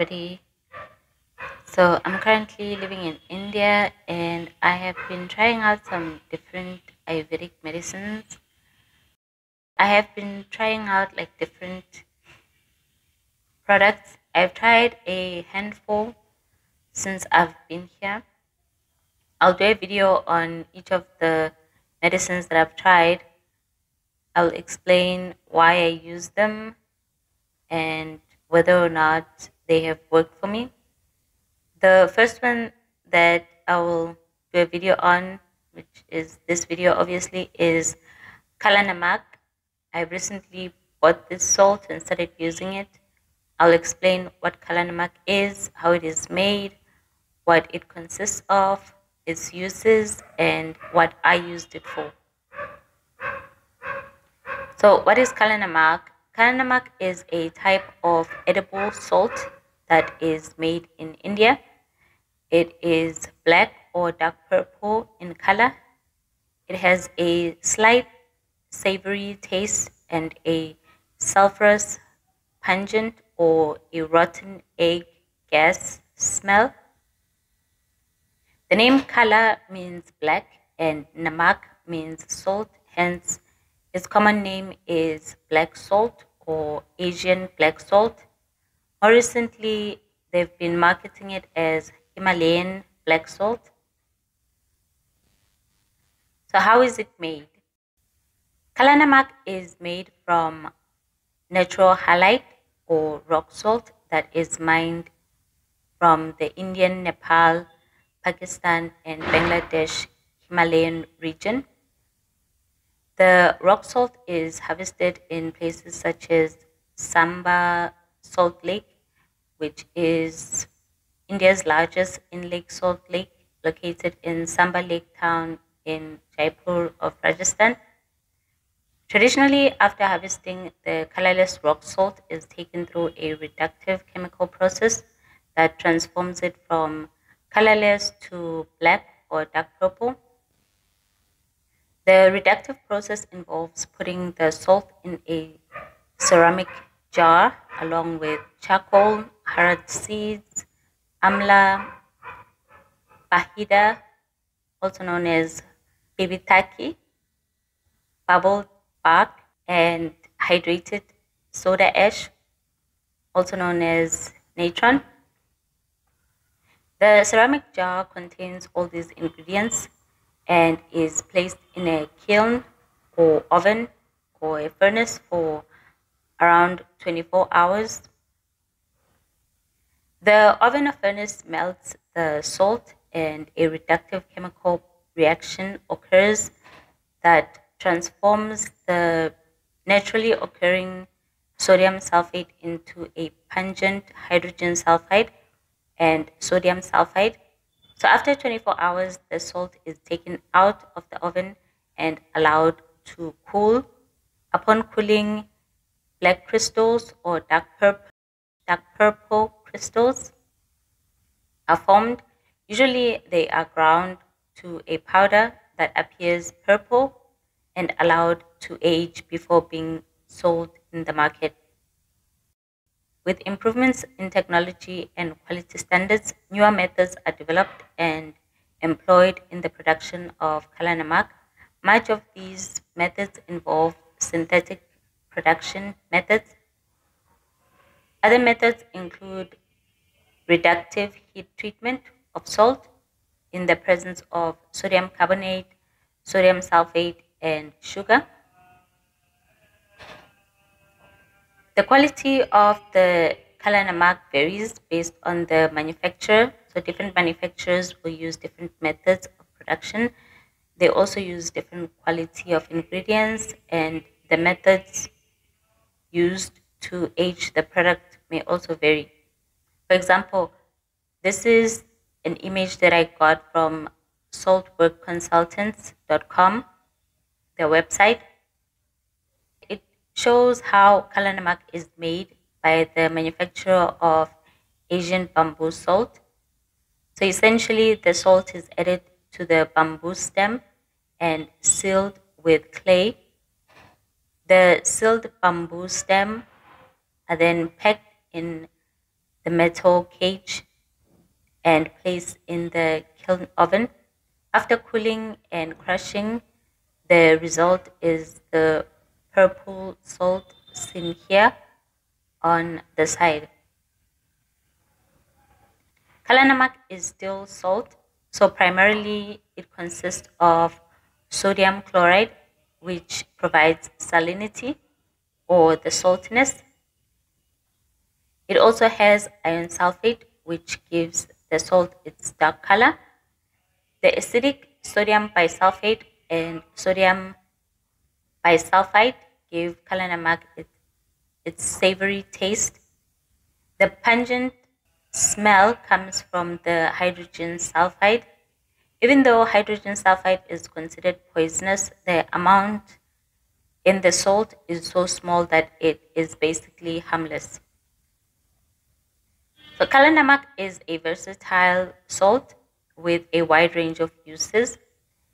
Everybody. So, I'm currently living in India and I have been trying out some different Ayurvedic medicines. I have been trying out like different products. I've tried a handful since I've been here. I'll do a video on each of the medicines that I've tried. I'll explain why I use them and whether or not they have worked for me. The first one that I will do a video on, which is this video obviously, is Kala Namak. I recently bought this salt and started using it. I'll explain what Kala Namak is, how it is made, what it consists of, its uses, and what I used it for. So, what is Kala Namak? Kala Namak is a type of edible salt that is made in India. It is black or dark purple in color. It has a slight savory taste and a sulfurous, pungent, or a rotten egg gas smell. The name Kala means black and Namak means salt, hence, its common name is black salt or Asian black salt. More recently, they've been marketing it as Himalayan black salt. So, how is it made? Kala Namak is made from natural halite or rock salt that is mined from the Indian, Nepal, Pakistan, and Bangladesh Himalayan region. The rock salt is harvested in places such as Sambhar Salt Lake, which is India's largest in-lake salt lake, located in Sambhar Lake town in Jaipur of Rajasthan. Traditionally, after harvesting, the colorless rock salt is taken through a reductive chemical process that transforms it from colorless to black or dark purple. The reductive process involves putting the salt in a ceramic jar along with charcoal, harad seeds, amla, baheda, also known as bibhitaki, babool bark, and hydrated soda ash, also known as natron. The ceramic jar contains all these ingredients and is placed in a kiln or oven or a furnace for around 24 hours. The oven or furnace melts the salt and a reductive chemical reaction occurs that transforms the naturally occurring sodium sulfate into a pungent hydrogen sulfide and sodium sulfide. So after 24 hours, the salt is taken out of the oven and allowed to cool. Upon cooling, black crystals or dark purple, dark purple crystals are formed. Usually they are ground to a powder that appears purple and allowed to age before being sold in the market. With improvements in technology and quality standards, newer methods are developed and employed in the production of kalanamak. Much of these methods involve synthetic production methods. Other methods include reductive heat treatment of salt in the presence of sodium carbonate, sodium sulfate, and sugar. The quality of the Kala Namak varies based on the manufacturer. So different manufacturers will use different methods of production. They also use different quality of ingredients and the methods used to age the product may also vary. For example, this is an image that I got from saltworkconsultants.com, their website It shows how kalanamak is made by the manufacturer of Asian bamboo salt. So essentially, the salt is added to the bamboo stem and sealed with clay. The sealed bamboo stem are then packed in the metal cage and placed in the kiln oven. After cooling and crushing, the result is the purple salt seen here on the side. Kala namak is still salt, so primarily it consists of sodium chloride, which provides salinity or the saltiness. It also has iron sulfate, which gives the salt its dark color. The acidic sodium bisulfate and sodium bisulfite give kala namak its, its savory taste. The pungent smell comes from the hydrogen sulfide. Even though hydrogen sulfide is considered poisonous, the amount in the salt is so small that it is basically harmless. So kalanamak is a versatile salt with a wide range of uses.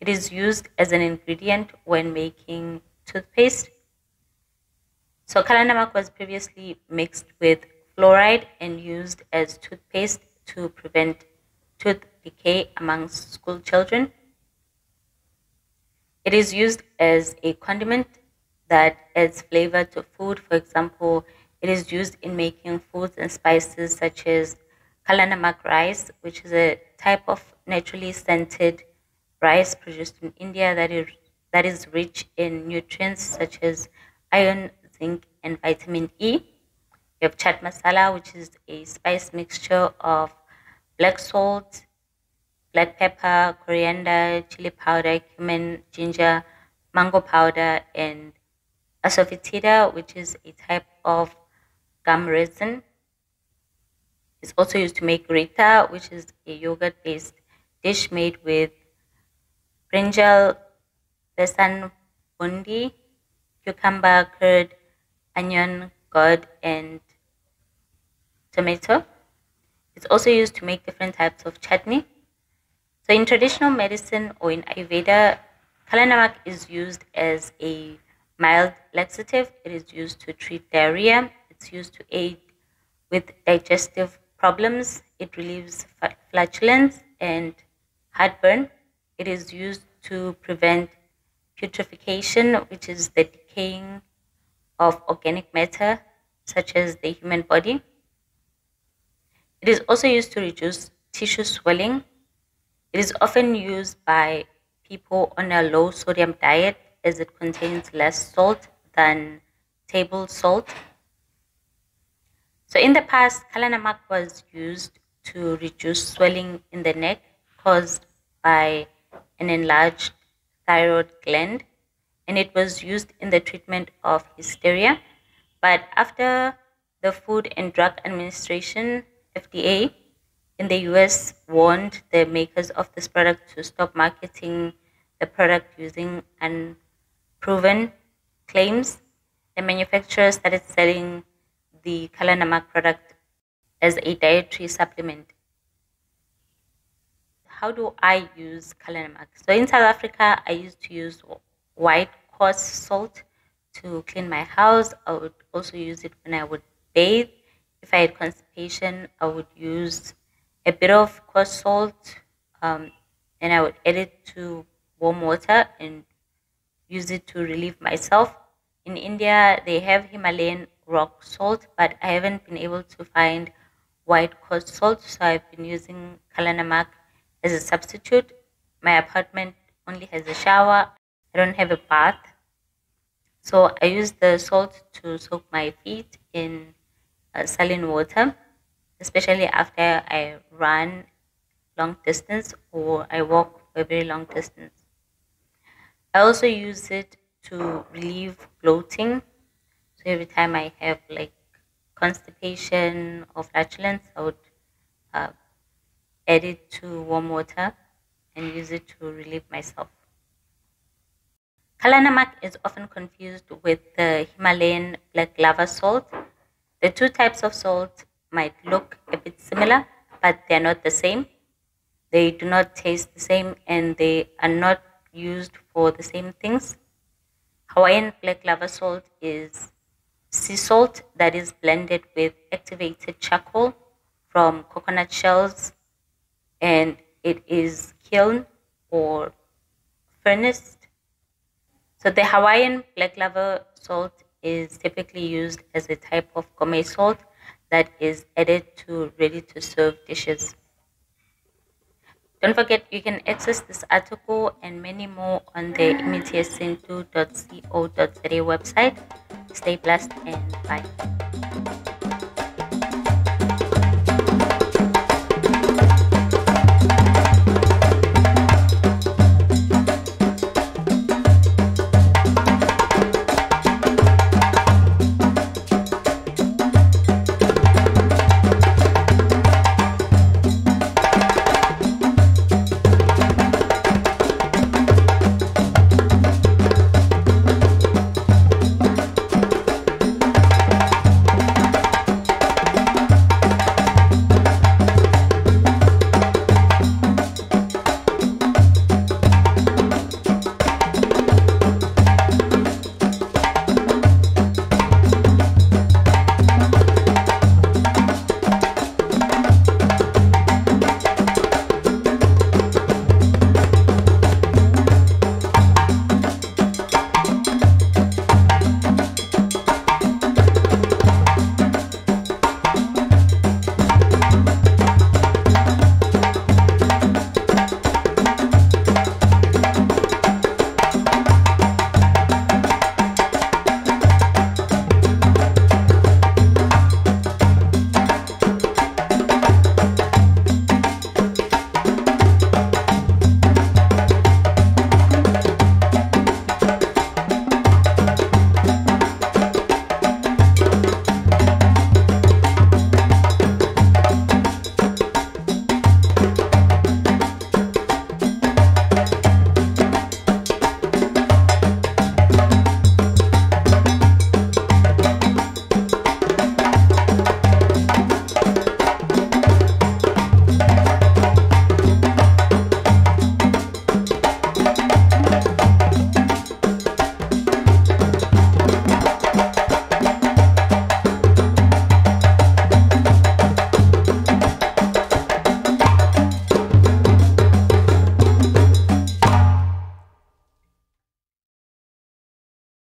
It is used as an ingredient when making toothpaste. So kalanamak was previously mixed with fluoride and used as toothpaste to prevent tooth decay amongst school children. It is used as a condiment that adds flavor to food. For example, it is used in making foods and spices such as kala namak rice, which is a type of naturally scented rice produced in India that is, that is rich in nutrients such as iron, zinc, and vitamin E. We have chaat masala, which is a spice mixture of black salt, black pepper, coriander, chili powder, cumin, ginger, mango powder, and asafoetida, which is a type of gum resin. It's also used to make raita, which is a yogurt-based dish made with brinjal, besan bundi, cucumber, curd, onion, gourd, and tomato. It's also used to make different types of chutney. So in traditional medicine or in Ayurveda, kalanamak is used as a mild laxative. It is used to treat diarrhea. It's used to aid with digestive problems. It relieves flatulence and heartburn. It is used to prevent putrefaction, which is the decaying of organic matter, such as the human body. It is also used to reduce tissue swelling. It is often used by people on a low sodium diet as it contains less salt than table salt. So in the past, kala namak was used to reduce swelling in the neck caused by an enlarged thyroid gland and it was used in the treatment of hysteria. But after the Food and Drug Administration FDA in the US warned the makers of this product to stop marketing the product using unproven claims. The manufacturer started selling the Kala Namak product as a dietary supplement. How do I use Kala Namak? So in South Africa, I used to use white coarse salt to clean my house. I would also use it when I would bathe if I had constipation, I would use a bit of coarse salt um, and I would add it to warm water and use it to relieve myself. In India, they have Himalayan rock salt, but I haven't been able to find white coarse salt, so I've been using Kalanamak as a substitute. My apartment only has a shower, I don't have a bath. So I use the salt to soak my feet in uh, saline water, especially after I run long distance or I walk a very long distance. I also use it to relieve bloating. So every time I have like constipation or flatulence, I would uh, add it to warm water and use it to relieve myself. Kalanamak is often confused with the Himalayan black lava salt the two types of salt might look a bit similar, but they're not the same. They do not taste the same and they are not used for the same things. Hawaiian black lava salt is sea salt that is blended with activated charcoal from coconut shells and it is kiln or furnace. So the Hawaiian black lava salt is typically used as a type of gourmet salt that is added to ready to serve dishes. Don't forget you can access this article and many more on the imithiyesintu.co.za website. Stay blessed and bye.